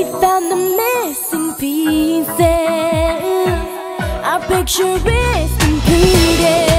We found the missing pieces. Our picture is completed.